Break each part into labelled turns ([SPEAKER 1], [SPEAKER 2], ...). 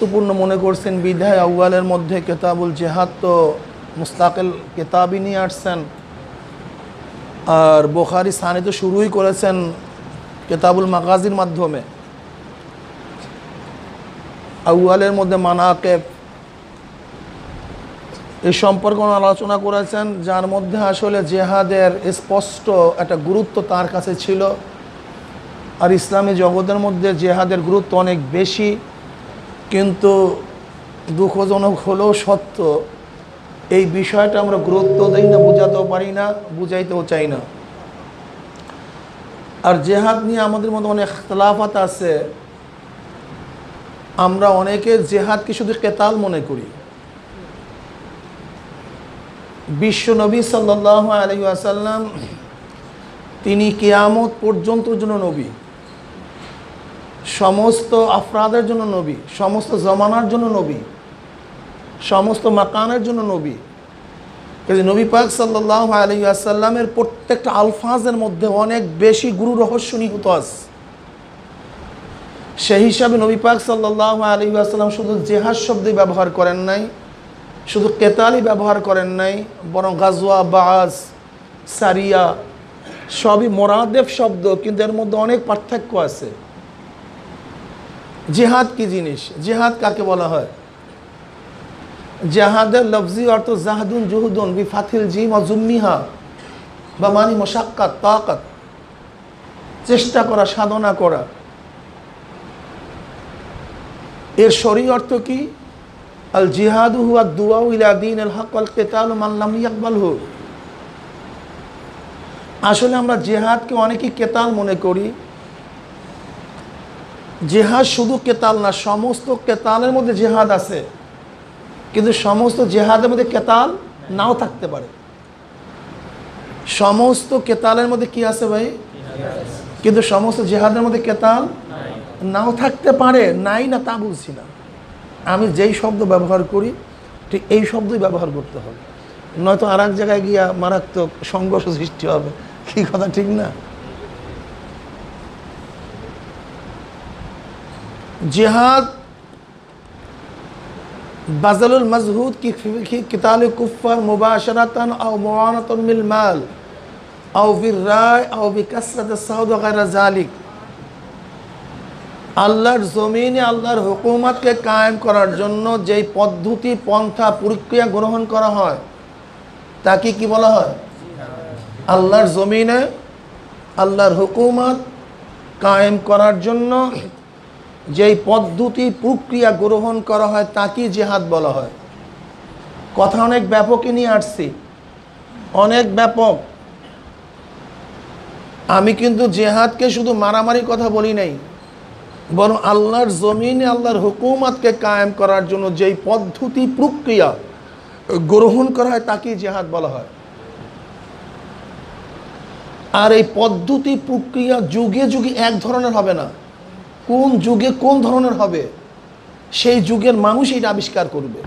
[SPEAKER 1] গুরুত্বপূর্ণ মনে করছেন, বিধায় আউয়ালের মধ্যে কেতাবুল জেহাদ তো মুস্তাকিল কেতাবই নিয়ে আসছেন। আর বোখারি সানি তো শুরুই করেছেন কেতাবুল মাগাজির মাধ্যমে। আউয়ালের মধ্যে মানাকেব এই সম্পর্কে আলোচনা করেছেন, যার মধ্যে আসলে জেহাদের স্পষ্ট একটা গুরুত্ব তার কাছে ছিল। আর ইসলামী জগতের মধ্যে জেহাদের গুরুত্ব অনেক বেশি। কিন্তু দুঃখজনক হলেও সত্য, এই বিষয়টা আমরা গুরুত্ব দিই না, বোঝাতেও পারি না, বুঝাইতেও চাই না। আর জেহাদ নিয়ে আমাদের মধ্যে অনেক খেলাফাত আছে। আমরা অনেকে জেহাদকে শুধু কেতাল মনে করি। বিশ্ব নবী সাল্লাহ আলহি আসাল্লাম তিনি কেয়ামত পর্যন্ত জন্য নবী। সমস্ত আফরাদের জন্য নবী, সমস্ত জমানার জন্য নবী, সমস্ত মাকানের জন্য নবী। কাজে নবী পাক সাল্লাহ আলহি আসাল্লামের প্রত্যেকটা আলফাজের মধ্যে অনেক বেশি গুরু রহস্য নিহিত আছে। সেই হিসাবে নবী পাক সাল্লাহ আলী আসাল্লাম শুধু জেহাজ শব্দই ব্যবহার করেন নাই, শুধু কেতালি ব্যবহার করেন নাই, বরং গাজওয়া, বাজ, সারিয়া, সবই মোরাদেব শব্দ, কিন্তু এর মধ্যে অনেক পার্থক্য আছে। জেহাদ কি জিনিস? জেহাদ কাকে বলা হয়? জাহাদের লফজি অর্থ জাহাদুন জুহুদুন, বি ফাথিল জিম অজুম্মিহা বা মানি মশাক্কাত, তাকাত। চেষ্টা করা, সাধনা করা। এর শরী অর্থ কি? আল জিহাদু হুয়া দুয়াউ ইলা দিন আল হক আল কেতাল মাল্লাম ইয়াকবাল হু আসলে আমরা জেহাদকে অনেকেই কেতাল মনে করি জেহাদ শুধু কেতাল না, সমস্ত কেতালের মধ্যে জেহাদ আছে। কিন্তু সমস্ত জেহাদের মধ্যে কেতাল নাও থাকতে পারে। সমস্ত কেতালের মধ্যে কি আছে ভাই? কিন্তু সমস্ত জেহাদের মধ্যে কেতাল নাও থাকতে পারে, নাই না তা বলছি না। আমি যেই শব্দ ব্যবহার করি, ঠিক এই শব্দই ব্যবহার করতে হবে। নয়তো আর এক জায়গায় গিয়া মারাত্মক সংঘর্ষ সৃষ্টি হবে, কি কথা ঠিক না? জেহাদ বাজালুল মজহুদ কি কিতাল কুফার মুবাশরাতান আও মুআনাতুন মিল মাল, আও বির রায়, আও বিকাসরাত সাউদ গায়রা জালিক আল্লাহর জমিনে আল্লাহর হুকুমাতকে কায়েম করার জন্য যেই পদ্ধতি, পন্থা, প্রক্রিয়া গ্রহণ করা হয়, তাকে কি বলা হয়? আল্লাহর জমিনে আল্লাহর হুকুমত কায়েম করার জন্য যেই পদ্ধতি প্রক্রিয়া গ্রহণ করা হয়, তাকেই জেহাদ বলা হয়। কথা অনেক ব্যাপকই নিয়ে আসছি। অনেক ব্যাপক। আমি কিন্তু জেহাদকে শুধু মারামারি কথা বলি নাই, বরং আল্লাহর জমিনে, আল্লাহর হুকুমাতকে কায়েম করার জন্য যেই পদ্ধতি, প্রক্রিয়া গ্রহণ করা হয়, তাকেই জেহাদ বলা হয়। আর এই পদ্ধতি, প্রক্রিয়া যুগে যুগে এক ধরনের হবে না। কোন যুগে কোন ধরনের হবে, সেই যুগের মানুষ এটা আবিষ্কার করবে।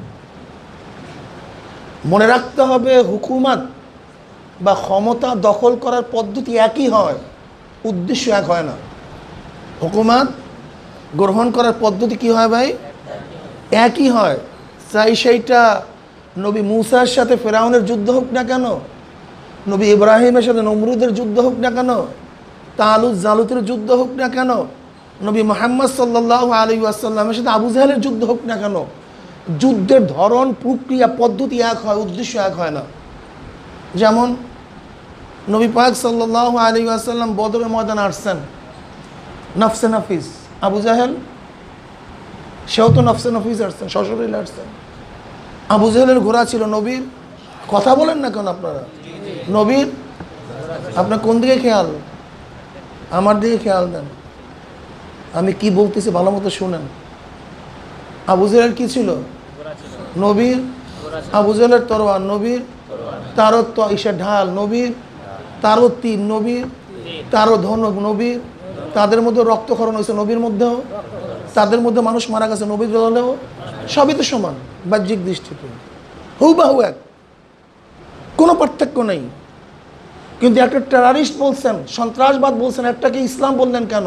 [SPEAKER 1] মনে রাখতে হবে হুকুমাত বা ক্ষমতা দখল করার পদ্ধতি একই হয়, উদ্দেশ্য এক হয় না। হুকুমাত গ্রহণ করার পদ্ধতি কি হয় ভাই? একই হয়। চাই সেইটা নবী মুসার সাথে ফেরাউনের যুদ্ধ হোক না কেন, নবী ইব্রাহিমের সাথে নমরুদের যুদ্ধ হোক না কেন, তালুদ জালুতের যুদ্ধ হোক না কেন নবী মোহাম্মদ সাল্লাহ আলী আসাল্লামের সাথে আবু জাহেলের যুদ্ধ হোক না কেন, যুদ্ধের ধরন, প্রক্রিয়া, পদ্ধতি এক হয়, উদ্দেশ্য এক হয় না। যেমন, নবী পাক সাল্লাহ আলী আসাল্লাম বদরের ময়দান আসছেন, নফসে নফিস। আবু জাহেল, সেও তো নফসে নফিস আসছেন, সশরীর আসছেন। আবু জাহেলের ঘোড়া ছিল নবীর। কথা বলেন না কেন আপনারা? নবীর, আপনার কোন দিকে খেয়াল? আমার দিকে খেয়াল দেন। আমি কি বলতেছি ভালো মতো শুনেন। আবু জাহেলের কি ছিল? নবীর। আবু তরোয়ার নবীর। তারও তো, ইসে ঢাল নবীর। তারও তীর নবীর। তারও ধনক নবীর। তাদের মধ্যে রক্তক্ষরণ হয়েছে নবীর মধ্যেও। তাদের মধ্যে মানুষ মারা গেছে নবীর দলেও। সবই তো সমান, বাহ্যিক দৃষ্টিতে। হু হুবাহু এক। কোনো পার্থক্য নেই। কিন্তু একটা টেরারিস্ট বলছেন, সন্ত্রাসবাদ বলছেন একটাকে ইসলাম বললেন কেন?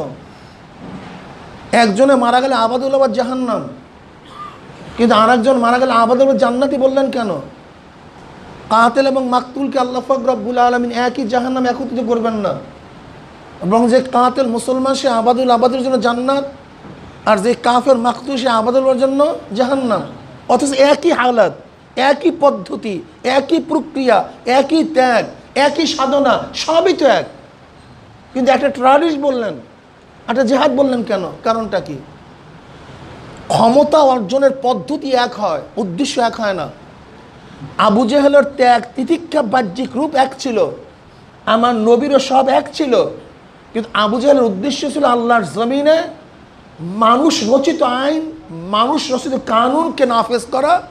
[SPEAKER 1] একজনে মারা গেলে আবাদুল আবাদ জাহান্নাম। কিন্তু আরেকজন মারা গেলে আবাদের জান্নাতি বললেন কেন? কাতেল এবং মাকতুলকে আল্লাহ ফাক রব্বুল আলমিন একই জাহান্নাম একত্রিত করবেন না। এবং যে কাতেল মুসলমান, সে আবাদুল আবাদের জন্য জান্নাত, আর যে কাফের, মাকতুল, সে আবাদুলের জন্য জাহান্নাম। অথচ একই হালাত, একই পদ্ধতি, একই প্রক্রিয়া, একই ত্যাগ, একই সাধনা, সবই তো এক। কিন্তু একটা ট্রারিস্ট বললেন একটা জেহাদ বললেন কেন? কারণটা কি? ক্ষমতা অর্জনের পদ্ধতি এক হয়, উদ্দেশ্য এক হয় না। আবু জেহেলের ত্যাগ, তিতিক্ষা বাহ্যিক রূপ এক ছিল। আমার নবীরও সব এক ছিল। কিন্তু আবু জেহেলের উদ্দেশ্য ছিল আল্লাহর জমিনে মানুষ রচিত আইন, মানুষ রচিত কানুনকে নাফেজ করা,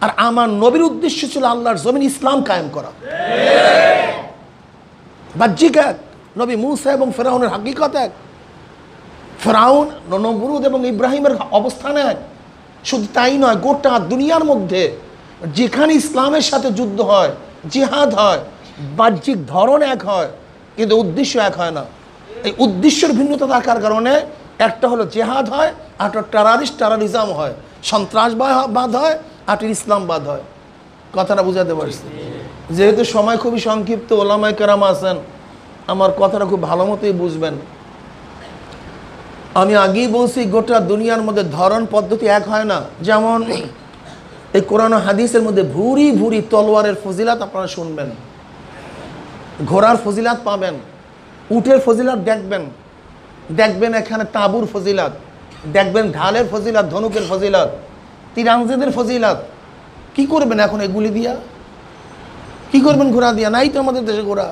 [SPEAKER 1] আর আমার নবীর উদ্দেশ্য ছিল আল্লাহর জমিন ইসলাম কায়েম করা। বাহ্যিক এক, নবী মুসা এবং ফেরাউনের হাকিকত এক। ফেরাউন নমরুদ এবং ইব্রাহিমের অবস্থান। এক শুধু তাই নয়, গোটা দুনিয়ার মধ্যে যেখানে ইসলামের সাথে যুদ্ধ হয়, জিহাদ হয়, বাহ্যিক ধরন এক হয়, কিন্তু উদ্দেশ্য এক হয় না। এই উদ্দেশ্যের ভিন্নতা থাকার কারণে একটা হলো জেহাদ হয় একটা টেরারিস্ট টেরারিজম হয়। সন্ত্রাসবাদ হয়, আর ইসলামবাদ হয়। কথাটা বুঝাতে পারছি? যেহেতু সময় খুবই সংক্ষিপ্ত, ওলামায় কেরাম আছেন, আমার কথাটা খুব ভালো মতোই বুঝবেন। আমি আগেই বলছি, গোটা দুনিয়ার মধ্যে ধরন পদ্ধতি এক হয় না। যেমন, এই কোরআন হাদিসের মধ্যে ভুরি ভুরি তলোয়ারের ফজিলাত আপনারা শুনবেন। ঘোড়ার ফজিলাত পাবেন, উটের ফজিলাত দেখবেন। দেখবেন এখানে তাঁবুর ফজিলাত, দেখবেন ঢালের ফজিলাত, ধনুকের ফজিলাত তীরাংজেদের ফজিলাত। কি করবেন এখন এগুলি দিয়া? কি করবেন ঘোড়া দিয়া? নাই তো আমাদের দেশে ঘোড়া।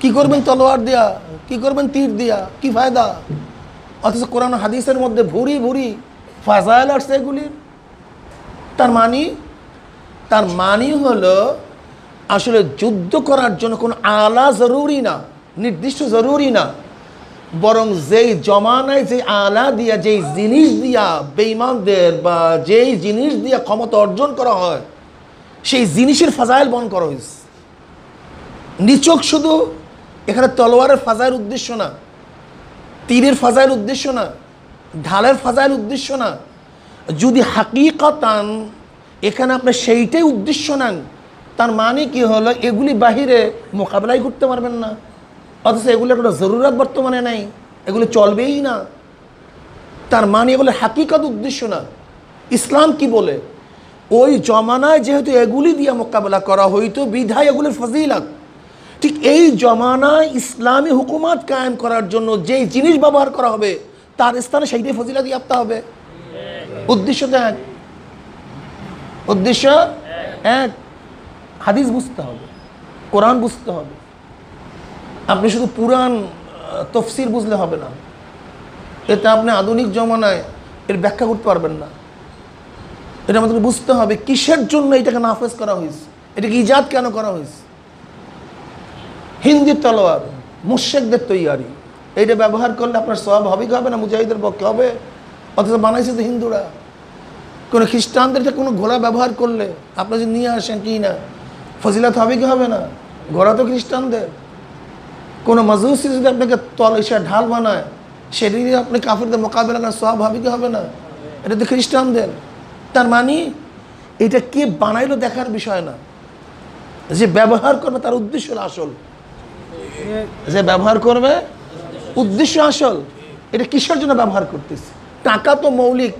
[SPEAKER 1] কি করবেন তলোয়ার দিয়া? কি করবেন তীর দিয়া? কি ফায়দা? অথচ কোরআন হাদিসের মধ্যে ভুরি ভুরি ফাজাইল আসছে এগুলির তার মানি? তার মানি হলো আসলে যুদ্ধ করার জন্য কোনো আলা জরুরি না, নির্দিষ্ট জরুরি না। বরং যেই জমানায় যে আলা দিয়া, যেই জিনিস দিয়া বেইমানদের বা যেই জিনিস দিয়া ক্ষমতা অর্জন করা হয়, সেই জিনিসের ফাজাইল বন করা হয়েছে। নিচক শুধু এখানে তলোয়ারের ফাজাইল উদ্দেশ্য না তীরের ফাজাইল উদ্দেশ্য না, ঢালের ফাজাইল উদ্দেশ্য না। যদি হাকিকতান, এখানে আপনি সেইটাই উদ্দেশ্য নেন, তার মানে কি হলো, এগুলি বাহিরে মোকাবেলাই করতে পারবেন না। অথচ এগুলো কোনো জরুরত বর্তমানে নাই, এগুলো চলবেই না। তার মানে এগুলো হাকিকত উদ্দেশ্য না। ইসলাম কি বলে? ওই জমানায় যেহেতু এগুলি দিয়ে মোকাবেলা করা হইতো, বিধায় এগুলির ফজিলাত। ঠিক এই জমানায় ইসলামী হুকুমাত কায়েম করার জন্য যেই জিনিস ব্যবহার করা হবে, তার স্থানে সেইটাই ফজিলা দিয়ে আপতে হবে। উদ্দেশ্য তো এক। উদ্দেশ্য এক। হাদিস বুঝতে হবে, কোরআন বুঝতে হবে। আপনি শুধু পুরাণ তফসির বুঝলে হবে না। এতে আপনি আধুনিক জমানায় এর ব্যাখ্যা করতে পারবেন না। এটা আমাদেরকে বুঝতে হবে কিসের জন্য এটাকে নাফেজ করা হয়েছে? এটাকে ইজাদ কেন করা হয়েছে? হিন্দির তলোয়ার মুর্শেকদের তৈয়ারি। এইটা ব্যবহার করলে আপনার সব হবে কি হবে না, মুজাহিদের পক্ষে হবে? অথচ বানাইছে তো হিন্দুরা। কোনো খ্রিস্টানদের কোনো ঘোড়া ব্যবহার করলে আপনি যদি নিয়ে আসেন কি না, ফজিলাত হবে কি হবে না? ঘোড়া তো খ্রিস্টানদের। কোনো মজুসি যদি আপনাকে তল এসে ঢাল বানায়, সেটি দিয়ে আপনি কাফিরদের মোকাবেলা করেন সব হবে কি হবে না? এটা তো খ্রিস্টানদের। তার মানে এটা কে বানাইলো দেখার বিষয় না। যে ব্যবহার করবে তার উদ্দেশ্য আসল। যে ব্যবহার করবে? উদ্দেশ্য আসল। এটা কিসের জন্য ব্যবহার করতেছে? টাকা তো মৌলিক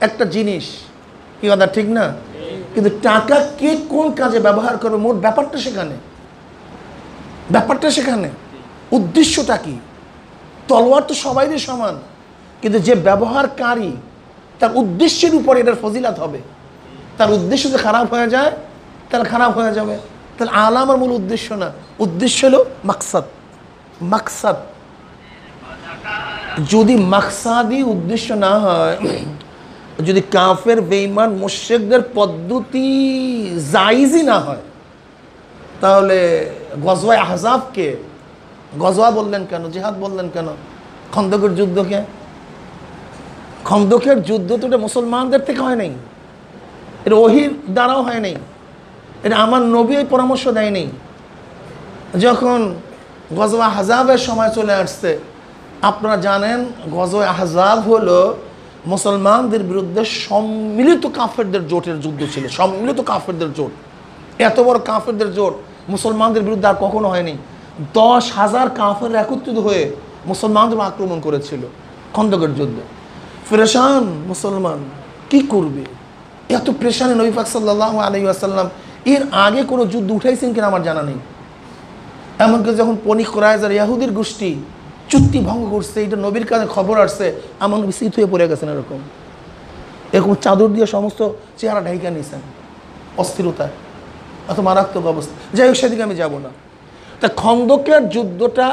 [SPEAKER 1] একটা জিনিস। কি কথা, ঠিক না? কিন্তু টাকা কে কোন কাজে ব্যবহার করবে? মোট ব্যাপারটা সেখানে। ব্যাপারটা সেখানে। উদ্দেশ্যটা কি? তলোয়ার তো সবাইরই সমান। কিন্তু যে ব্যবহারকারী, তার উদ্দেশ্যের উপর এটার ফজিলাত হবে। তার উদ্দেশ্য যে খারাপ হয়ে যায়, তাহলে খারাপ হয়ে যাবে। তাহলে আলা আমার মূল উদ্দেশ্য না। উদ্দেশ্য হলো মাকসাদ। মাকসাদ। যদি মাকসাদি উদ্দেশ্য না হয়, যদি কাফের বেইমান মুশেকদের পদ্ধতি জাইজই না হয়, তাহলে গজওয়া আহজাবকে, গজওয়া বললেন কেন, জেহাদ বললেন কেন? খন্দকের যুদ্ধকে খন্দকের যুদ্ধ তো মুসলমানদের থেকে হয় নাই। এটা ওহির দ্বারাও হয় নাই। এটা আমার নবী এই পরামর্শ দেয়নি। যখন গজওয়া হাজাবের সময় চলে আসছে, আপনারা জানেন গজওয়া আহজাব হলো মুসলমানদের বিরুদ্ধে সম্মিলিত কাফেরদের জোটের যুদ্ধ ছিল, সম্মিলিত কাফেরদের জোট। এত বড় কাফেরদের জোট মুসলমানদের বিরুদ্ধে আর কখনো হয়নি। দশ হাজার কাফের একত্রিত হয়ে মুসলমানদের আক্রমণ করেছিল খন্দকের যুদ্ধে। ফেরেশান মুসলমান, কি করবে? এত প্রেশানে নবী পাক সাল্লাহ আলহি আসাল্লাম এর আগে কোনো যুদ্ধ উঠাইছেন কিনা আমার জানা নেই। এমনকি যখন পনি কোরআজার ইয়াহুদির গোষ্ঠী চুক্তি ভঙ্গ করছে, এটা নবীর কাছে খবর আসছে নবী শীত হয়ে পড়ে গেছেন এরকম। এরকম চাদর দিয়ে সমস্ত চেহারা ঢাইকা নিয়েছেন, অস্থিরতায়, এত মারাত্মক অবস্থা। যাই হোক, সেদিকে আমি যাব না। তা খন্দকের যুদ্ধটা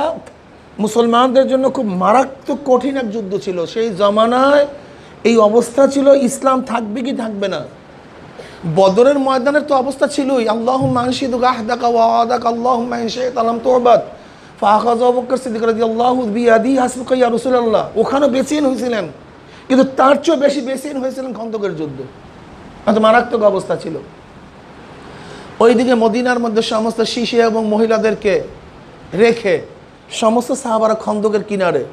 [SPEAKER 1] মুসলমানদের জন্য খুব মারাত্মক কঠিন এক যুদ্ধ ছিল। সেই জমানায় এই অবস্থা ছিল, ইসলাম থাকবে কি থাকবে না। বদরের ময়দানের তো অবস্থা ছিলই। আল্লাহ মানসিদ আল্লাহ আলাম ওখানেও বেচিন হয়েছিলেন। কিন্তু তার চেয়েও বেশি বেচিন হয়েছিলেন খন্দকের যুদ্ধ। এত মারাত্মক অবস্থা ছিল। ওইদিকে মদিনার মধ্যে সমস্ত শিশু এবং মহিলাদেরকে রেখে সমস্ত সাহাবারা খন্দকের কিনারে,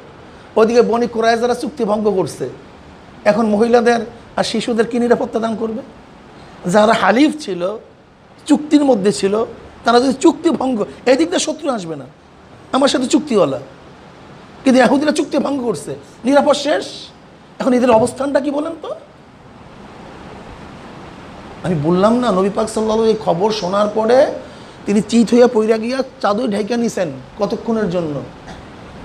[SPEAKER 1] ওইদিকে বনি কোরআজারা চুক্তি ভঙ্গ করছে। এখন মহিলাদের আর শিশুদের কি নিরাপত্তা দান করবে? যারা হালিফ ছিল, চুক্তির মধ্যে ছিল, তারা যদি চুক্তি ভঙ্গ এই দিক দিয়ে শত্রু আসবে না। আমার সাথে চুক্তিওয়ালা। কিন্তু এহুদিরা চুক্তি ভঙ্গ করছে। নিরাপদ শেষ? এখন এদের অবস্থানটা কি বলেন তো? আমি বললাম না, নবী পাক সাল্লাহ এই খবর শোনার পরে তিনি চিত হইয়া পইরা গিয়া চাদর ঢেকে নিছেন কতক্ষণের জন্য?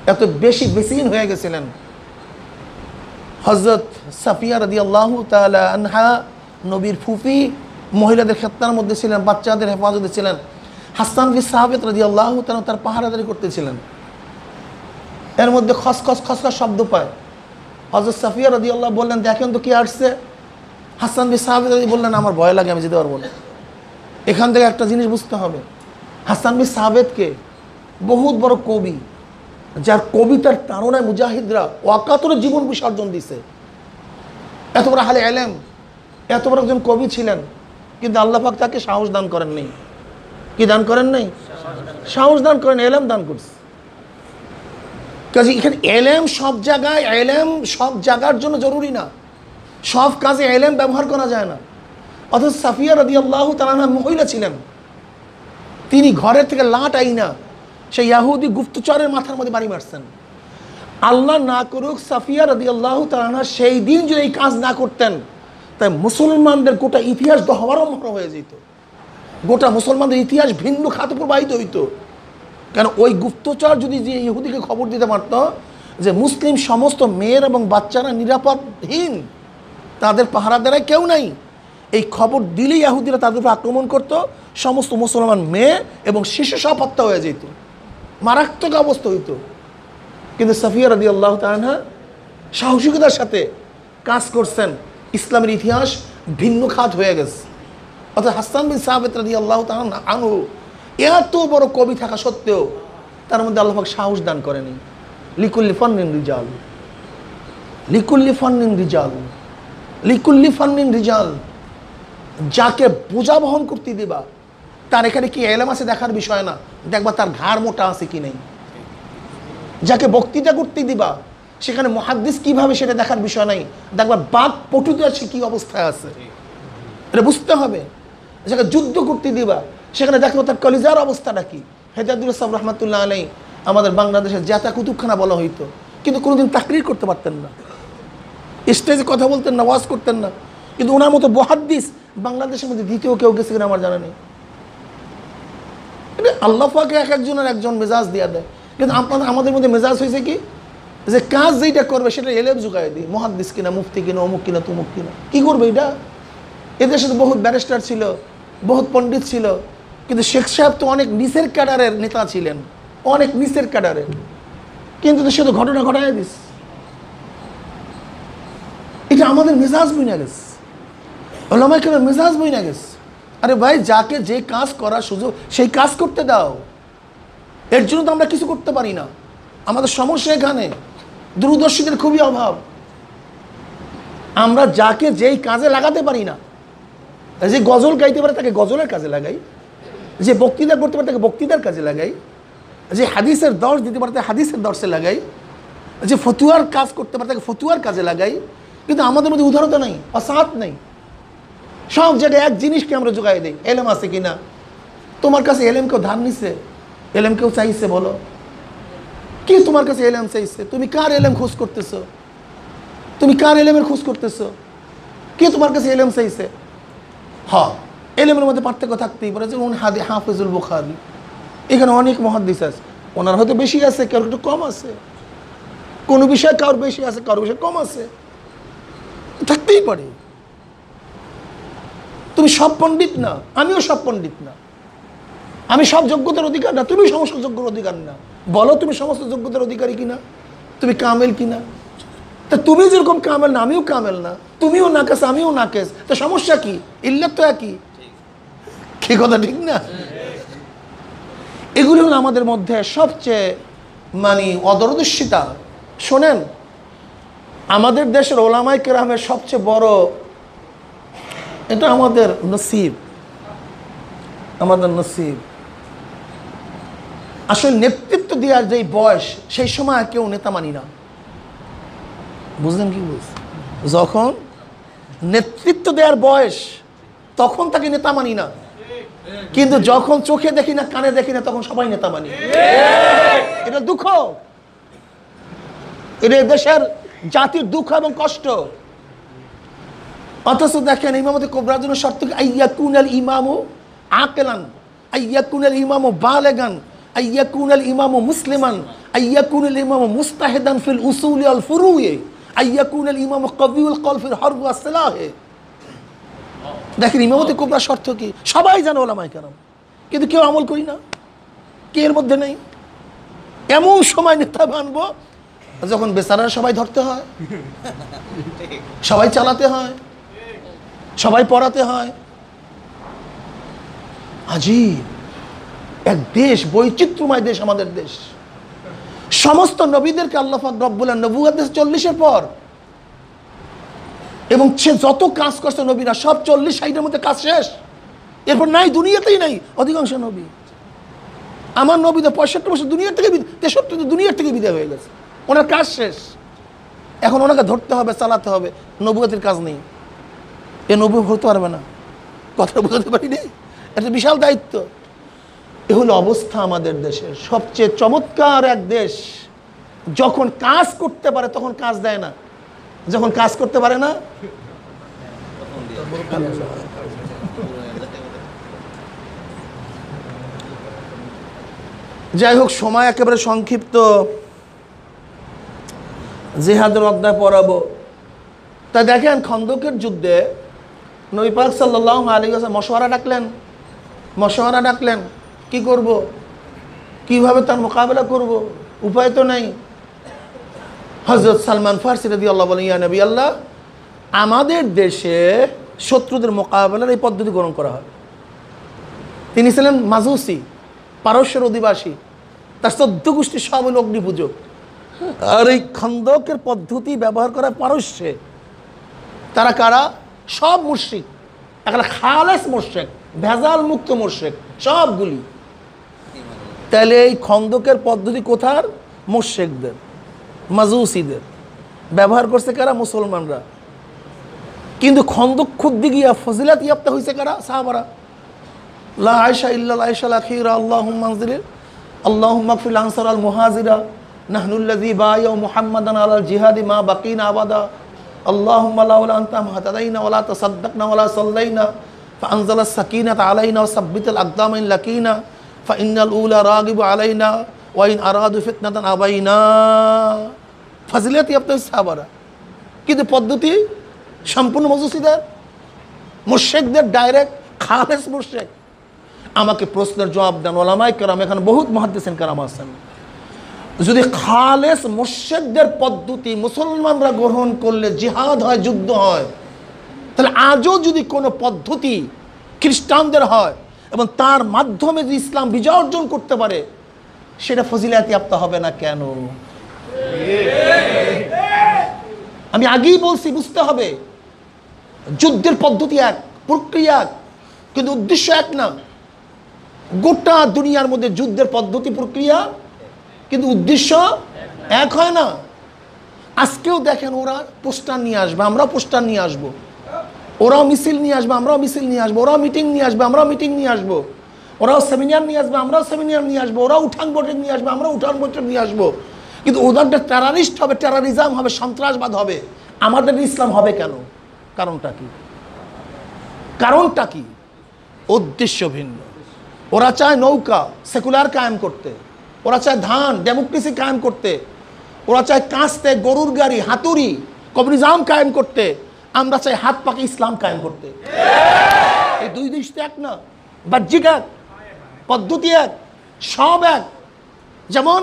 [SPEAKER 1] এত বেশি বেসিন হয়ে গেছিলেন। হজরত সাফিয়া রদি আল্লাহ তালা আনহা নবীর ফুফি মহিলাদের ক্ষেত্রার মধ্যে ছিলেন, বাচ্চাদের হেফাজতে ছিলেন। হাসান বি সাহাবেদ রদি আল্লাহ তার পাহারাদারি করতেছিলেন। এর মধ্যে খসখস খসখস শব্দ পায়। হজরত সাফিয়া রদি আল্লাহ বললেন, দেখেন তো কি আসছে? হাসান বি সাহাবেদ বললেন, আমার ভয় লাগে, আমি যেতে পারব না। এখান থেকে একটা জিনিস বুঝতে হবে। হাসান বি সাহাবেদকে বহুত বড় কবি, যার কবিতার তারণায় মুজাহিদরা ওয়াকাতরে জীবন বিসর্জন দিছে। এত বড় হালে এলেম এত বড় একজন কবি ছিলেন, কিন্তু আল্লাহ পাক তাকে সাহস দান করেন কি দান করেন নাই? সাহস দান করেন, এলেম দান করছে কাজে এখানে এলেম সব জায়গায়, এলেম সব জায়গার জন্য জরুরি না। সব কাজে এলেম ব্যবহার করা যায় না। অথচ সাফিয়া রদি আল্লাহ তালা মহিলা ছিলেন। তিনি ঘরের থেকে লাট আইনা, সেই ইয়াহুদি গুপ্তচরের মাথার মধ্যে বাড়ি মারছেন। আল্লাহ না করুক সাফিয়া রদি আল্লাহ তালা সেই দিন যদি এই কাজ না করতেন তাই মুসলমানদের গোটা ইতিহাস দহরম্ভর হয়ে যেত। গোটা মুসলমানদের ইতিহাস ভিন্ন খাতে প্রবাহিত হইতো। কেন ওই গুপ্তচর যদি যে ইহুদিকে খবর দিতে পারত যে মুসলিম সমস্ত মেয়ের এবং বাচ্চারা নিরাপদহীন, তাদের পাহারাদারায় কেউ নাই। এই খবর দিলেই ইহুদিরা তাদের উপর আক্রমণ করতো, সমস্ত মুসলমান মেয়ে এবং শিশু সব হত্যা হয়ে যেত। মারাত্মক অবস্থা হইতো। কিন্তু সাফিয়া রদি আল্লাহ তাহা সাহসিকতার সাথে কাজ করছেন ইসলামের ইতিহাস ভিন্ন খাত হয়ে গেছে। অর্থাৎ হাসান বিন সাহাবেদ রদি আল্লাহ আনু এত বড় কবি থাকা সত্ত্বেও তার মধ্যে আল্লাহ সাহস দান করেনি লিকুল্লি ফান্নিন রিজাল। লিকুল্লি ফান্নিন রিজাল। লিকুল্লি ফান্নিন রিজাল। যাকে বোঝা বহন করতে দিবা, তার এখানে কি এলেম আছে দেখার বিষয় না? দেখবা তার ঘাড় মোটা আছে কি নেই। যাকে বক্তৃতা করতে দিবা সেখানে মহাদ্দিস কীভাবে সেটা দেখার বিষয় নাই? দেখবা বাঘ পটুতে আছে, কি অবস্থায় আছে? এটা বুঝতে হবে। যাকে যুদ্ধ করতে দিবা। সেখানে দেখো তার কলিজার অবস্থাটা কি? হেদায়তুল ইসলাম রহমতুল্লাহ আলাই আমাদের বাংলাদেশের জাতা কুতুবখানা বলা হইতো। কিন্তু কোনোদিন তাকরির করতে পারতেন না। স্টেজে কথা বলতেন না, ওয়াজ করতেন না। কিন্তু ওনার মতো বহাদ্দিস বাংলাদেশের মধ্যে দ্বিতীয় কেউ গেছে কিনা আমার জানা নেই। আল্লাহ এক একজনের একজন মেজাজ দিয়া দেয়। কিন্তু আপনাদের আমাদের মধ্যে মেজাজ হয়েছে কি? যে কাজ যেটা করবে সেটা এলেব জুগাই দিই। মহাদ্দিস কিনা, মুফতি কিনা, অমুক কিনা, তুমুক কিনা। কি করবে এটা? এদেশে তো বহুত ব্যারিস্টার ছিল, বহুত পণ্ডিত ছিল, কিন্তু শেখ সাহেব তো অনেক নিচের ক্যাডারের নেতা ছিলেন, অনেক নিচের ক্যাডারের। কিন্তু সে তো ঘটনা ঘটাই দিস। এটা আমাদের মেজাজ বইনা গেছে ওলামাই কেন মেজাজ বইনা গেছে আরে ভাই, যাকে যে কাজ করার সুযোগ, সেই কাজ করতে দাও। এর জন্য তো আমরা কিছু করতে পারি না। আমাদের সমস্যা এখানে। দূরদর্শীদের খুবই অভাব। আমরা যাকে যেই কাজে লাগাতে পারি না, যে গজল গাইতে পারে তাকে গজলের কাজে লাগাই, যে বক্তৃতা করতে পারে তাকে বক্তৃতার কাজে লাগাই, যে হাদিসের দর্শ দিতে পারে তাকে হাদিসের দর্শে লাগাই, যে ফতুয়ার কাজ করতে পারে তাকে ফতুয়ার কাজে লাগাই। কিন্তু আমাদের মধ্যে উদারতা নাই অসাত নেই। সব জায়গায় এক জিনিসকে আমরা যোগাই দিই, এলেম আছে কিনা? তোমার কাছে এলেম কেউ ধার নিছে? এলেম কেউ চাইছে বলো? কে তোমার কাছে এলেম চাইছে? তুমি কার এলেম খোঁজ করতেছ? তুমি কার এলেমের খোঁজ করতেছো? কে তোমার কাছে এলেম চাইছে? হ এলেমের মধ্যে পার্থক্য থাকতেই পারে যেমন হাদি হাফিজুল বুখারি। এখানে অনেক মহাদিস আছে। ওনার হয়তো বেশি আছে, কারোর একটু কম আছে। কোনো বিষয়ে কারোর বেশি আছে, কারোর বিষয়ে কম আছে। থাকতেই পারে। তুমি সব পণ্ডিত না, আমিও সব পণ্ডিত না। আমি সব যোগ্যতার অধিকার না তুমি সমস্ত যোগ্যর অধিকার না। বলো তুমি সমস্ত যোগ্যতার অধিকারী কিনা? তুমি কামেল কিনা? তা তুমি যেরকম কামেল না, আমিও কামেল না। তুমিও নাকাস আমিও নাকেস তা সমস্যা কি? ইল্লাত তো একই। কি কথা, ঠিক না? এগুলি হলো আমাদের মধ্যে সবচেয়ে মানে অদূরদর্শিতা। শোনেন, আমাদের দেশের ওলামাই কেরামের সবচেয়ে বড়, এটা আমাদের নসিব। আমাদের নসিব। আসলে নেতৃত্ব দেওয়ার যেই বয়স, সেই সময় আর কেউ নেতা মানি না। বুঝলেন কি বুঝ যখন নেতৃত্ব দেওয়ার বয়স, তখন তাকে নেতা মানি না। কিন্তু যখন চোখে দেখি না, কানে দেখি না, তখন সবাই নেতা মানি। এটা দুঃখ। এটা দেশের জাতির দুঃখ এবং কষ্ট। অথচ দেখেন, ইমামতি কোবরার জন্য শর্ত কি? আইয়াকুন আল ইমামু আকেলান আইয়াকুন আল ইমামু বালেগান। আইয়াকুন আল ইমামু মুসলিমান আইয়াকুন আল ইমামু মুস্তাহিদান ফিল উসুল আল ফুরুয়ে আইয়াকুন আল ইমামু কবিউল কল ফিল হরব আসলাহে দেখেন ইমামতি কোবরার শর্ত কি? সবাই জানে ওলামাই কেন কিন্তু কেউ আমল করি না। কে এর মধ্যে নেই? এমন সময় নেতা বানবো, যখন বেচারা সবাই ধরতে হয়, সবাই চালাতে হয়, সবাই পড়াতে হয়। আজীব। এক দেশ, বৈচিত্র্যময় দেশ আমাদের দেশ। সমস্ত নবীদেরকে আল্লাহ রব্বুল্লাহ নবুয়াদ চল্লিশের পর। এবং সে যত কাজ করছে নবীরা সব চল্লিশ সাইডের মধ্যে কাজ শেষ। এরপর নাই, দুনিয়াতেই নাই, অধিকাংশ নবী। আমার নবী তো পঁয়ষট্টি বছর দুনিয়ার থেকে তেষট্টি দুনিয়ার থেকে বিদায় হয়ে গেছে। ওনার কাজ শেষ। এখন ওনাকে ধরতে হবে, চালাতে হবে নবুয়াতের কাজ নেই। এ নবু হতে পারবে না। কথা বোঝাতে পারিনি? এটা বিশাল দায়িত্ব। এ হলো অবস্থা আমাদের দেশের। সবচেয়ে চমৎকার এক দেশ যখন কাজ করতে পারে তখন কাজ দেয় না। যখন কাজ করতে পারে না, যাই হোক, সময় একেবারে সংক্ষিপ্ত। জেহাদের অধ্যায় পড়াবো। তা দেখেন, খন্দকের যুদ্ধে নবী পাক সাল্লাহ আলী মশওয়ারা ডাকলেন। মশওয়ারা ডাকলেন। কি করব? কীভাবে তার মোকাবেলা করব? উপায় তো নাই। হজরত সালমান ফার্সি রদি আল্লাহ বলেন, ইয়া নবী আল্লাহ, আমাদের দেশে শত্রুদের মোকাবেলার এই পদ্ধতি গ্রহণ করা হয়। তিনি ছিলেন মাজুসি, পারস্যের অধিবাসী। তার চোদ্দ গোষ্ঠী সব হলো অগ্নিপুজো আর এই খন্দকের পদ্ধতি ব্যবহার করা পারস্যে। তারা কারা? সব মুর্শিক একটা খালেস মোর্শেক ভেজাল মুক্ত মোর্শেক সবগুলি। তাহলে এই খন্দকের পদ্ধতি কোথার মোর্শেকদের মাজুসিদের ব্যবহার করছে কারা মুসলমানরা কিন্তু খন্দক খুদ্দি গিয়া ফজিলাত ইয়াপ্তা হয়েছে কারা সাহাবারা লা আয়সা ইল্লা আয়সা আখিরা আল্লাহ মানজির আল্লাহ মাকফিল আনসার আল মুহাজিরা নাহনুল্লাযী বায়াউ মুহাম্মাদান আলাল জিহাদি মা বাকিনা আবাদা اللهم لولا أنت ما هتدينا ولا تصدقنا ولا صلينا فأنزل السكينة علينا وثبت الأقدام إن لكينا ফাইনাল আলাইনা ওয়াইন আবাইনা কিন্তু পদ্ধতি সম্পূর্ণ মজুসিদার মুর্শেকদের ডাইরেক্ট খালেস মুর্শেক আমাকে প্রশ্নের জবাব দেন ওলামাই কেরাম, এখানে বহুত মহাদ্দেশেন কেরাম আছেন। যদি খালেস মুর্শেকদের পদ্ধতি মুসলমানরা গ্রহণ করলে জিহাদ হয়, যুদ্ধ হয়, তাহলে আজও যদি কোনো পদ্ধতি খ্রিস্টানদের হয় এবং তার মাধ্যমে যদি ইসলাম বিজয় অর্জন করতে পারে, সেটা ফজিলাতি আপতা হবে না কেন? আমি আগেই বলছি, বুঝতে হবে, যুদ্ধের পদ্ধতি এক, প্রক্রিয়া এক, কিন্তু উদ্দেশ্য এক না। গোটা দুনিয়ার মধ্যে যুদ্ধের পদ্ধতি, প্রক্রিয়া, কিন্তু উদ্দেশ্য এক হয় না। আজকেও দেখেন ওরা পোস্টার নিয়ে আসবে, আমরাও পোস্টার নিয়ে আসব। ওরাও মিছিল নিয়ে আসবে, আমরাও মিছিল নিয়ে আসব, ওরাও মিটিং নিয়ে আসবে, আমরাও মিটিং নিয়ে আসব। ওরাও সেমিনার নিয়ে আসবে, আমরাও সেমিনার নিয়ে আসব, ওরাও উঠান বৈঠক নিয়ে আসবে, আমরাও উঠান বৈঠক নিয়ে আসব। কিন্তু ওদেরটা টেরারিস্ট হবে টেরারিজম হবে, সন্ত্রাসবাদ হবে। আমাদের ইসলাম হবে কেন? কারণটা কি? কারণটা কি? উদ্দেশ্য ভিন্ন। ওরা চায় নৌকা, সেকুলার কায়েম করতে। ওরা চায় ধান, ডেমোক্রেসি কায়েম করতে। ওরা চায় কাঁচতে গরুর গাড়ি, হাতুড়ি, কমিউনিজম কায়েম করতে। আমরা চাই হাত পাকে ইসলাম কায়েম করতে। এই দুই দেশ তো এক না। বাহ্যিক এক পদ্ধতি এক সব এক। যেমন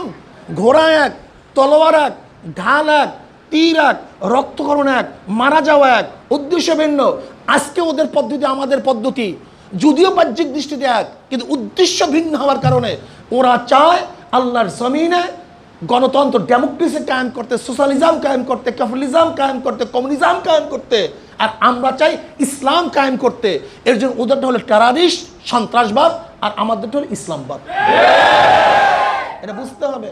[SPEAKER 1] ঘোড়া এক তলোয়ার এক ঢাল এক তীর এক রক্তকরণ এক মারা যাওয়া এক উদ্দেশ্য ভিন্ন। আজকে ওদের পদ্ধতি আমাদের পদ্ধতি। যদিও বাহ্যিক দৃষ্টিতে এক কিন্তু উদ্দেশ্য ভিন্ন হওয়ার কারণে ওরা চায় আল্লাহর জমিনে গণতন্ত্র ডেমোক্রেসি কায়েম করতে সোশ্যালিজম কায়েম করতে ক্যাপিটালিজম কায়েম করতে কমিউনিজম কায়েম করতে, আর আমরা চাই ইসলাম কায়েম করতে। এর জন্য ওদেরটা হলো টেরারিস্ট সন্ত্রাসবাদ, আর আমাদেরটা হলো ইসলামবাদ। এটা বুঝতে হবে।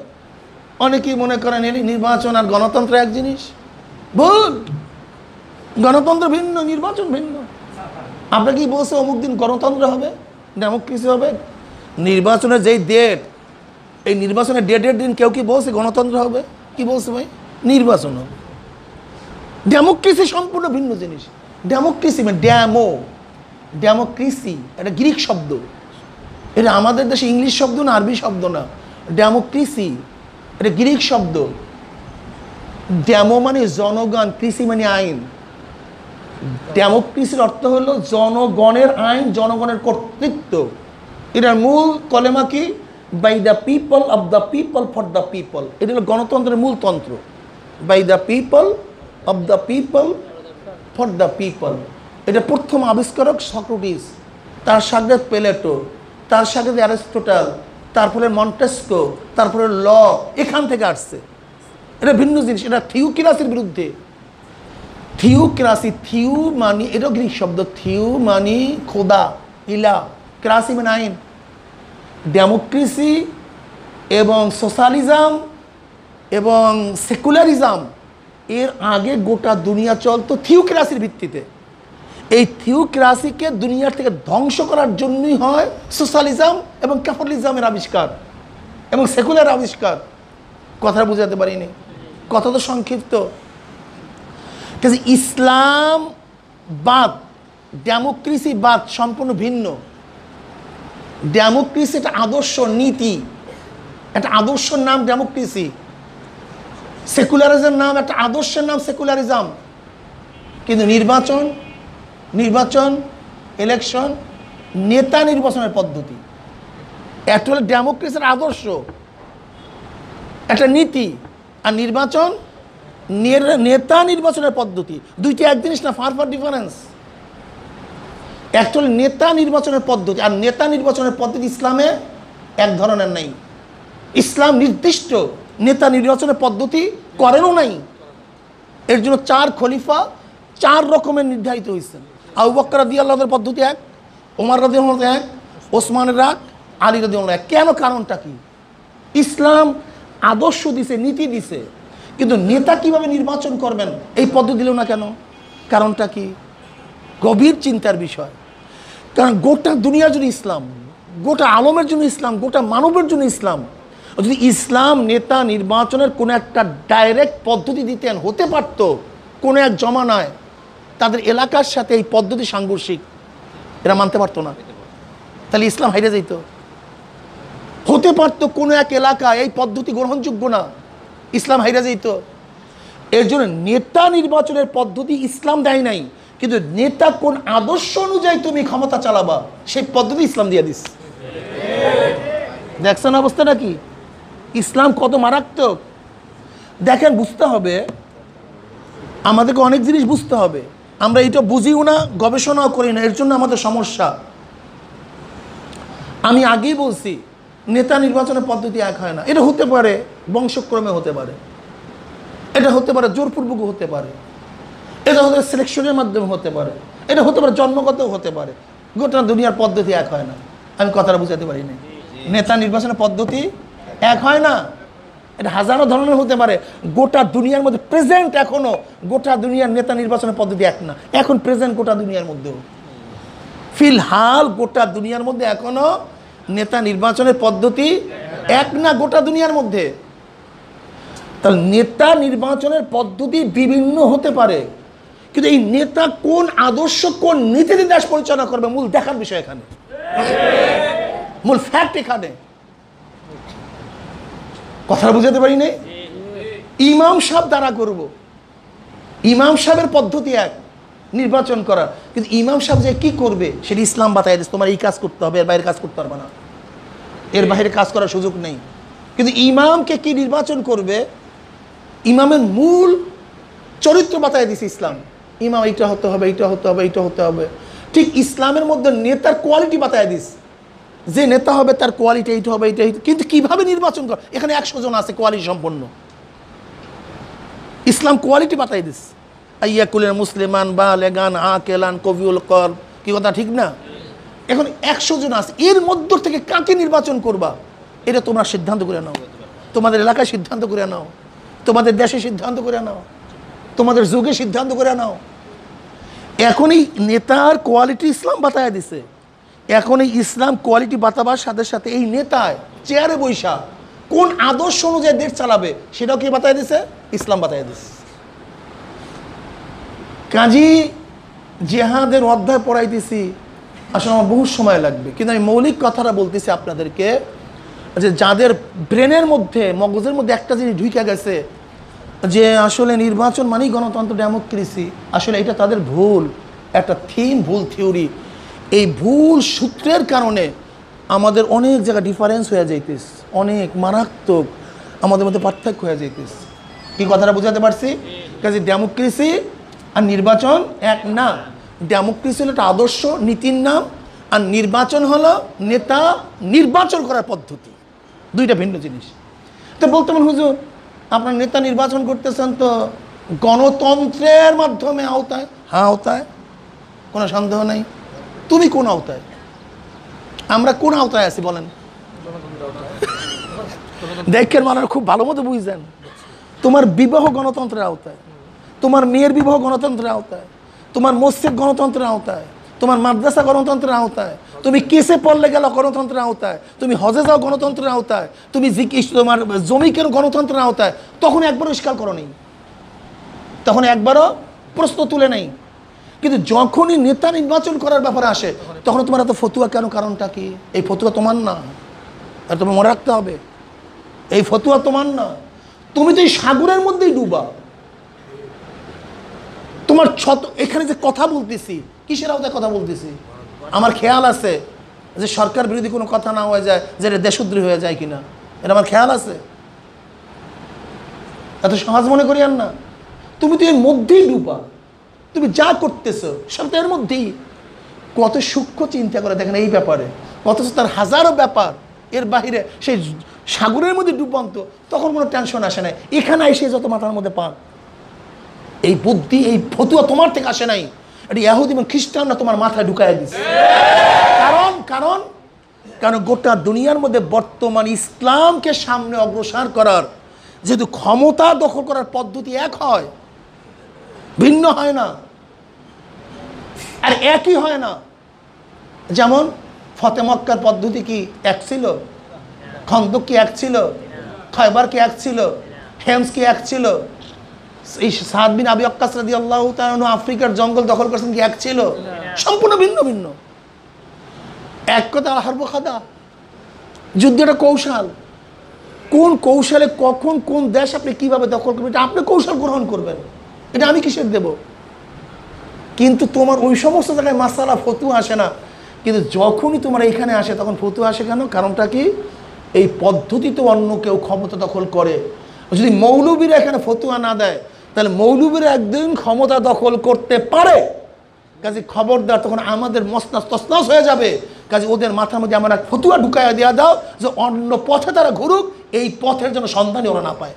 [SPEAKER 1] অনেকেই মনে করেন এলি নির্বাচন আর গণতন্ত্র এক জিনিস। ভুল। গণতন্ত্র ভিন্ন, নির্বাচন ভিন্ন। আমরা কি বলছে অমুক দিন গণতন্ত্র হবে ডেমোক্রেসি হবে? নির্বাচনের যেই ডেট এই নির্বাচনের ডেটের দিন কেউ কি বলছে গণতন্ত্র হবে? কি বলছে ভাই? নির্বাচন হবে। ডেমোক্রেসি সম্পূর্ণ ভিন্ন জিনিস। ডেমোক্রেসি মানে ড্যামো ডেমোক্রেসি এটা গ্রিক শব্দ। এটা আমাদের দেশে ইংলিশ শব্দ না আরবি শব্দ না। ডেমোক্রেসি এটা গ্রিক শব্দ। ড্যামো মানে জনগণ, কৃষি মানে আইন। ডেমোক্রেসির অর্থ হলো জনগণের আইন, জনগণের কর্তৃত্ব। এটার মূল কলেমা কি? By the people of the people for the people এটা হলো গণতন্ত্রের মূলতন্ত্র by the people of the people for the people এটা প্রথম আবিষ্কারক সক্রেটিস তার সাথে প্লেটো তার সাথে অ্যারিস্টোটাল তারপরে মন্টেস্কো তারপরে ল এখান থেকে আসছে এটা ভিন্ন জিনিস এটা থিওকিরাসির বিরুদ্ধে থিওক্রাসি থিউ মানি এটাও গ্রিক শব্দ থিউ মানি খোদা ইলা ক্রাসি মানে আইন ডেমোক্রেসি এবং সোশ্যালিজম এবং সেকুলারিজম এর আগে গোটা দুনিয়া চলতো থিওক্রাসির ভিত্তিতে। এই থিওক্রাসিকে দুনিয়ার থেকে ধ্বংস করার জন্যই হয় সোশ্যালিজম এবং ক্যাপিটালিজমের আবিষ্কার এবং সেকুলার আবিষ্কার। কথা বুঝাতে পারিনি। কথা তো সংক্ষিপ্ত। ইসলাম বাদ ডেমোক্রেসি বাদ সম্পূর্ণ ভিন্ন। ডেমোক্রেসি একটা আদর্শ নীতি। একটা আদর্শের নাম ডেমোক্রেসি সেকুলারিজম নাম, একটা আদর্শের নাম সেকুলারিজম কিন্তু নির্বাচন নির্বাচন ইলেকশন নেতা নির্বাচনের পদ্ধতি। একটা হলো ডেমোক্রেসির আদর্শ। একটা নীতি। আর নির্বাচন নেতা নির্বাচনের পদ্ধতি। দুইটি এক জিনিস না ফার ফার ডিফারেন্স হলো নেতা নির্বাচনের পদ্ধতি, আর নেতা নির্বাচনের পদ্ধতি ইসলামে এক ধরনের নাই। ইসলাম নির্দিষ্ট নেতা নির্বাচনের পদ্ধতি করেনও নাই। এর জন্য চার খলিফা চার রকমের নির্ধারিত হয়েছেন আবু বক্কর রাদি আল্লাহদের পদ্ধতি এক ওমর রাদি এক, ওসমানের এক, আলী রাদি এক। কেন কারণটা কি? ইসলাম আদর্শ দিছে, নীতি দিছে, কিন্তু নেতা কীভাবে নির্বাচন করবেন? এই পদ্ধতি দিল না কেন? কারণটা কি? গভীর চিন্তার বিষয়। কারণ গোটা দুনিয়ার জন্য ইসলাম, গোটা আলমের জন্য ইসলাম, গোটা মানবের জন্য ইসলাম। যদি ইসলাম নেতা নির্বাচনের কোনো একটা ডাইরেক্ট পদ্ধতি দিতেন, হতে পারত, কোনো এক জমানায়, তাদের এলাকার সাথে এই পদ্ধতি সাংঘর্ষিক, এরা মানতে পারতো না। তাহলে ইসলাম হাইরে যেত হতে পারতো কোনো এক এলাকায় এই পদ্ধতি গ্রহণযোগ্য না, ইসলাম হাইরা যেত এর জন্য নেতা নির্বাচনের পদ্ধতি ইসলাম দেয় নাই। কিন্তু নেতা কোন আদর্শ অনুযায়ী তুমি ক্ষমতা চালাবা? সেই পদ্ধতি ইসলাম দিয়ে দিস। দেখছেন অবস্থা নাকি? ইসলাম কত মারাত্মক। দেখেন, বুঝতে হবে, আমাদেরকে অনেক জিনিস বুঝতে হবে। আমরা এটা বুঝিও না, গবেষণাও করি না, এর জন্য আমাদের সমস্যা। আমি আগেই বলছি, নেতা নির্বাচনের পদ্ধতি এক হয় না। এটা হতে পারে, বংশক্রমে হতে পারে। এটা হতে পারে, জোরপূর্বক হতে পারে। এটা হতে সিলেকশনের মাধ্যমে হতে পারে। এটা হতে পারে জন্মগত হতে পারে। গোটা দুনিয়ার পদ্ধতি এক হয় না। আমি কথাটা বুঝাতে পারি না নেতা নির্বাচনের পদ্ধতি এক হয় না। এটা হাজারো ধরনের হতে পারে। গোটা দুনিয়ার মধ্যে প্রেজেন্ট এখনও গোটা দুনিয়ার নেতা নির্বাচনের পদ্ধতি এক না। এখন প্রেজেন্ট গোটা দুনিয়ার মধ্যেও। ফিলহাল গোটা দুনিয়ার মধ্যে এখনও নেতা নির্বাচনের পদ্ধতি এক না গোটা দুনিয়ার মধ্যে। তাহলে নেতা নির্বাচনের পদ্ধতি বিভিন্ন হতে পারে। কিন্তু এই নেতা কোন আদর্শ, কোন নীতি নির্দেশ পরিচালনা করবে মূল দেখার বিষয় এখানে। মূল ফ্যাক্ট এখানে। কথা বুঝাতে পারি নাই? ইমাম সাহেব দ্বারা করব। ইমাম সাহেবের পদ্ধতি এক, নির্বাচন করা কিন্তু ইমাম সাহেব যে কি করবে, সেটা ইসলাম বাতায় তোমার এই কাজ করতে হবে, এর বাইরে কাজ করতে পারবে না। এর বাইরে কাজ করার সুযোগ নেই। কিন্তু ইমামকে কি নির্বাচন করবে? ইমামের মূল চরিত্র বাতায় দিছে ইসলাম। ইমাম এইটা হতে হবে, এইটা হতে হবে, এইটা হতে হবে। ঠিক ইসলামের মধ্যে নেতার কোয়ালিটি বাতায় দিস। যে নেতা হবে তার কোয়ালিটি এইটা হবে, এইটা। কিন্তু কীভাবে নির্বাচন কর এখানে একশো জন আছে কোয়ালিটি সম্পন্ন। ইসলাম কোয়ালিটি বাতাই দিস। আইয়াকুলের মুসলিমান বা লেগান আ কেলান কবিউল কর কি কথা ঠিক না? এখন একশো জন আছে। এর মধ্য থেকে কাকে নির্বাচন করবা? এটা তোমরা সিদ্ধান্ত করে নাও। তোমাদের এলাকায় সিদ্ধান্ত করে নাও। তোমাদের দেশে সিদ্ধান্ত করে নাও। তোমাদের যুগে সিদ্ধান্ত করে নাও এখন এই নেতার কোয়ালিটি ইসলাম বাতায় দিছে। এখন এই ইসলাম কোয়ালিটি বাতাবার সাথে সাথে এই নেতায় চেয়ারে বৈশা কোন আদর্শ অনুযায়ী দেশ চালাবে সেটাও কি বাতায় দিছে? ইসলাম বাতায় দিছে। কাজী জেহাদের অধ্যায় পড়াইতেছি। আসলে আমার বহু সময় লাগবে, কিন্তু আমি মৌলিক কথাটা বলতেছি আপনাদেরকে যে যাদের ব্রেনের মধ্যে, মগজের মধ্যে একটা জিনিস ঢুকে গেছে যে আসলে নির্বাচন মানেই গণতন্ত্র ডেমোক্রেসি আসলে এটা তাদের ভুল, একটা থিম ভুল থিওরি এই ভুল সূত্রের কারণে আমাদের অনেক জায়গায় ডিফারেন্স হয়ে যাইতেস অনেক মারাত্মক আমাদের মধ্যে পার্থক্য হয়ে যাইতেস কি কথাটা বোঝাতে পারছি? কাজে ডেমোক্রেসি আর নির্বাচন এক না। ডেমোক্রেসি হলো একটা আদর্শ নীতির নাম, আর নির্বাচন হলো নেতা নির্বাচন করার পদ্ধতি। দুইটা ভিন্ন জিনিস। তো বলতে পারেন হুজুর আপনার নেতা নির্বাচন করতেছেন তো গণতন্ত্রের মাধ্যমে আওতায়? হ্যাঁ আওতায়। কোনো সন্দেহ নেই? তুমি কোন আওতায়? আমরা কোন আওতায় আছি, বলেন? দেখেন মানুষ খুব ভালো মতো বুঝছেন তোমার বিবাহ গণতন্ত্রের আওতায়। তোমার মেয়ের বিবাহ গণতন্ত্রের আওতায়। তোমার মসজিদ গণতন্ত্রের আওতায়। তোমার মাদ্রাসা গণতন্ত্রের আওতায়। তুমি কেসে পড়লে গেল গণতন্ত্রের আওতায়? তুমি হজে যাও গণতন্ত্রের আওতায়। তুমি তোমার জমি কেন গণতন্ত্রের আওতায়? তখন একবারও স্বীকার করো নেই। তখন একবারও প্রশ্ন তুলে নেই। কিন্তু যখনই নেতা নির্বাচন করার ব্যাপারে আসে, তখন তোমার এত ফতুয়া কেন? কারণটা কি? এই ফতুয়া তোমার না। আর তোমার মনে রাখতে হবে। এই ফতুয়া তোমার না। তুমি তো এই সাগরের মধ্যেই ডুবা। তোমার ছত, এখানে যে কথা বলতেছি, কিসের আওতায় কথা বলতেছি? আমার খেয়াল আছে যে সরকার বিরোধী কোনো কথা না হয়ে যায়, যে এটা দেশদ্রোহী হয়ে যায় কিনা। এটা আমার খেয়াল আছে। এত সহজ মনে করি আর না। তুমি তো এর মধ্যেই ডুবা। তুমি যা করতেছো, সব তো এর মধ্যেই। কত সূক্ষ্ম চিন্তা করে দেখেন এই ব্যাপারে। অথচ তার হাজারো ব্যাপার এর বাহিরে সেই সাগরের মধ্যে ডুবান্ত, তখন কোনো টেনশন আসে না এখানে এসে যত মাথার মধ্যে পান এই বুদ্ধি, এই ফতুয়া তোমার থেকে আসে নাই। এটি ইয়াহুদ এবং খ্রিস্টানরা তোমার মাথায় ঢুকাই দিচ্ছে কারণ কারণ কারণ গোটা দুনিয়ার মধ্যে বর্তমান ইসলামকে সামনে অগ্রসর করার যেহেতু ক্ষমতা দখল করার পদ্ধতি এক হয়, ভিন্ন হয় না। আর একই হয় না। যেমন, ফতে মক্কার পদ্ধতি কি এক ছিল? খন্দক কি এক ছিল? খয়বার কি এক ছিল? হেমস কি এক ছিল? এই সাদ বিন আবি আক্কাস রাদি আল্লাহ আফ্রিকার জঙ্গল দখল করছেন কি? এক ছিল। সম্পূর্ণ ভিন্ন ভিন্ন। এক কথা হারব খাদা। যুদ্ধ একটা কৌশল। কোন কৌশলে কখন কোন দেশ আপনি কীভাবে দখল করবেন, এটা আপনি কৌশল গ্রহণ করবেন। এটা আমি কিসের দেব? কিন্তু তোমার ওই সমস্ত জায়গায় মাসালা ফতু আসে না। কিন্তু যখনই তোমার এখানে আসে, তখন ফতু আসে কেন? কারণটা কি? এই পদ্ধতিতে অন্য কেউ ক্ষমতা দখল করে। যদি মৌলবীরা এখানে ফতুয়া না দেয় তাহলে মৌলবীরা একদিন ক্ষমতা দখল করতে পারে। কাজে খবরদার তখন আমাদের মসনাস তসনাস হয়ে যাবে। কাজে ওদের মাথার মধ্যে আমরা ফতুয়া ঢুকাইয়া দেওয়া দাও যে অন্য পথে তারা ঘুরুক, এই পথের জন্য সন্ধানই ওরা না পায়।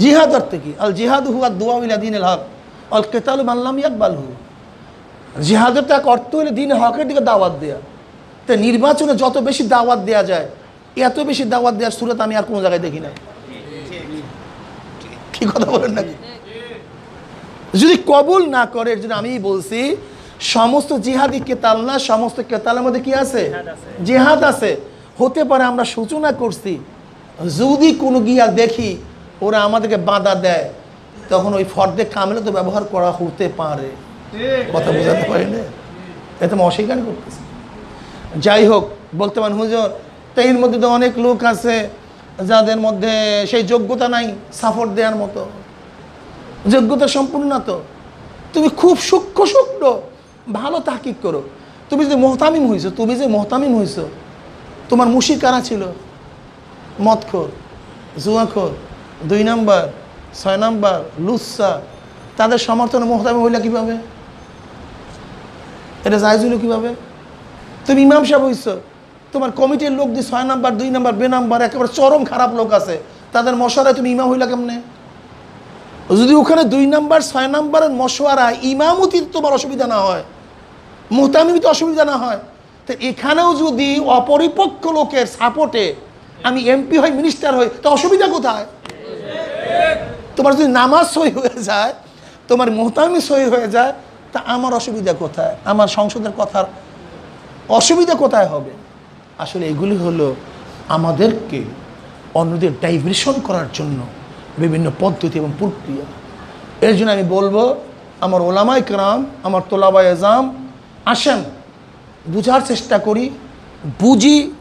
[SPEAKER 1] জিহাদ অর্থে কি? আল জিহাদ হু আর দোয়া ইলা দিন হক। অল কেতাল মাল্লাম ইয়াকবাল হু জিহাদের তো এক অর্থ হইলে দিন হকের দিকে দাওয়াত দেয়া। তো নির্বাচনে যত বেশি দাওয়াত দেওয়া যায় এত বেশি দাওয়াত দেওয়ার সুরত আমি আর কোনো জায়গায় দেখি না। কি কথা বলেন নাকি? যদি কবুল না করে জন্য আমি বলছি সমস্ত জিহাদি কেতাল না সমস্ত কেতালের মধ্যে কি আছে? জিহাদ আছে। হতে পারে আমরা সূচনা করছি যদি কোনো গিয়া দেখি ওরা আমাদেরকে বাধা দেয় তখন ওই ফর্দে কামেলে তো ব্যবহার করা হতে পারে। কথা বোঝাতে পারি না এতে অস্বীকার করতেছি। যাই হোক বলতে পারেন হুজুর তো এর মধ্যে তো অনেক লোক আছে যাদের মধ্যে সেই যোগ্যতা নাই সাপোর্ট দেওয়ার মতো। যোগ্যতা সম্পূর্ণ তো। তুমি খুব সূক্ষ্ম সূক্ষ্ম ভালো তাকিক করো। তুমি যে মোহতামিম হইছো, তুমি যে মোহতামিম হইছো, তোমার মুশি কারা ছিল? মদখোর, জুয়াখোর, দুই নাম্বার, ছয় নাম্বার লুচ্ছা তাদের সমর্থনে মোহতামিম হইলা কীভাবে? এটা জায়জ কীভাবে? তুমি ইমাম সাহেব হইছো তোমার কমিটির লোক দিয়ে ছয় নাম্বার, দুই নাম্বার, বে নাম্বার, একেবারে চরম খারাপ লোক আছে, তাদের মশারায় তুমি ইমাম হইলা কেমনে? যদি ওখানে দুই নাম্বার, ছয় নাম্বারের মশওয়ারা ইমামতির তোমার অসুবিধা না হয় মোহতামিতে অসুবিধা না হয়, তো এখানেও যদি অপরিপক্ষ লোকের সাপোর্টে আমি এমপি হই মিনিস্টার হই, তো অসুবিধা কোথায়? তোমার যদি নামাজ সই হয়ে যায়, তোমার মোহতামি সই হয়ে যায়, তা আমার অসুবিধা কোথায়? আমার সংসদের কথার অসুবিধা কোথায় হবে? আসলে এগুলি হলো আমাদেরকে অন্যদের ডাইভার্সন করার জন্য বিভিন্ন পদ্ধতি এবং প্রক্রিয়া। এর জন্য আমি বলব, আমার ওলামাই কেরাম, আমার তোলাবা এজাম, আসেন, বুঝার চেষ্টা করি, বুঝি,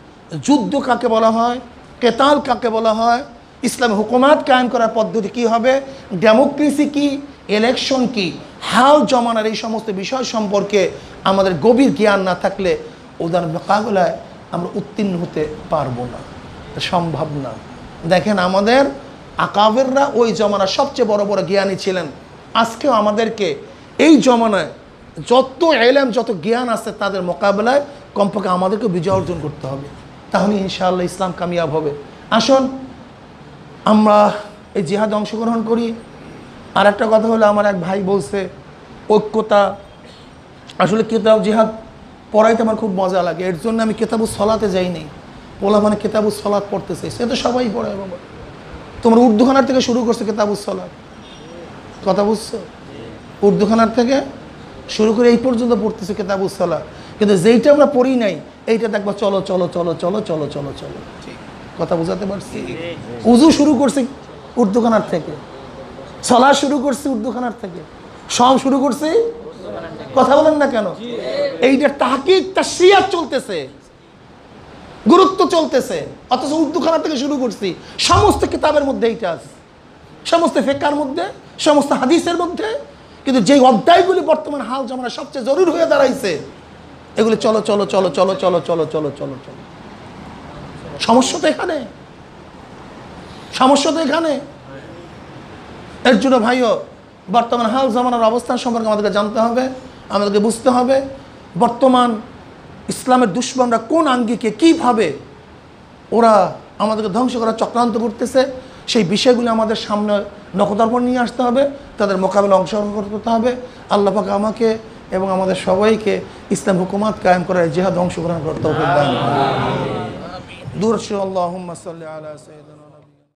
[SPEAKER 1] যুদ্ধ কাকে বলা হয়, কেতাল কাকে বলা হয়, ইসলামী হুকুমাত কায়েম করার পদ্ধতি কি হবে, ডেমোক্রেসি কি, ইলেকশন কি, হাল জমানার এই সমস্ত বিষয় সম্পর্কে আমাদের গভীর জ্ঞান না থাকলে ওদের মোকাবেলায় আমরা উত্তীর্ণ হতে পারব না। সম্ভব না। দেখেন, আমাদের আকাবেররা ওই জমানার সবচেয়ে বড় বড় জ্ঞানী ছিলেন। আজকেও আমাদেরকে এই জমানায় যত এলাম, যত জ্ঞান আছে তাদের মোকাবেলায় কমপক্ষে আমাদেরকে বিজয় অর্জন করতে হবে। তাহলে ইনশাআল্লাহ ইসলাম কামিয়াব হবে। আসুন, আমরা এই জিহাদে অংশগ্রহণ করি। আর একটা কথা হলো, আমার এক ভাই বলছে, ঐক্যতা আসলে কিতাব জিহাদ? পড়াইতে আমার খুব মজা লাগে। এর জন্য আমি কেতাবু সলাতে যাই নাই। ওলা মানে কেতাবু সলাৎ পড়তেছে। সে তো সবাই পড়ে বাবা তোমার উর্দুখানার থেকে শুরু করছে কেতাবু সলাৎ কথা বুঝছ? উর্দুখানার থেকে শুরু করে এই পর্যন্ত পড়তেছে কেতাবু সলাৎ কিন্তু যেইটা আমরা পড়ি নাই এইটা দেখবা চলো চলো চলো চলো চলো চলো চলো। কথা বোঝাতে পারছি? উজু শুরু করছি উর্দুখানার থেকে। চলা শুরু করছি উর্দুখানার থেকে। সব শুরু করছি কথা বলেন না কেন? এইটা তাহকিক তাশরিয়াত চলতেছে। গুরুত্ব চলতেছে। অথচ উর্দুখানা থেকে শুরু করছি। সমস্ত কিতাবের মধ্যে এইটা আছে। সমস্ত ফেকার মধ্যে, সমস্ত হাদিসের মধ্যে। কিন্তু যেই অধ্যায়গুলি বর্তমান হাল জমানা সবচেয়ে জরুর হয়ে দাঁড়াইছে, এগুলি চলো চলো চলো চলো চলো চলো চলো চলো চলো। সমস্যা তো এখানে। সমস্যা তো এখানে। এর জন্য ভাইও বর্তমান হাল জামানার অবস্থান সম্পর্কে আমাদেরকে জানতে হবে আমাদেরকে বুঝতে হবে। বর্তমান ইসলামের দুশ্মনরা কোন আঙ্গিকে কীভাবে ওরা আমাদেরকে ধ্বংস করার চক্রান্ত করতেছে সেই বিষয়গুলো আমাদের সামনে নখদর্পণ নিয়ে আসতে হবে তাদের মোকাবেলা অংশগ্রহণ করতে হবে। আল্লাহ পাক আমাকে এবং আমাদের সবাইকে ইসলাম হুকুমাত কায়েম করার জেহাদ অংশগ্রহণ করতে হবে দূর আল্লাহ আলা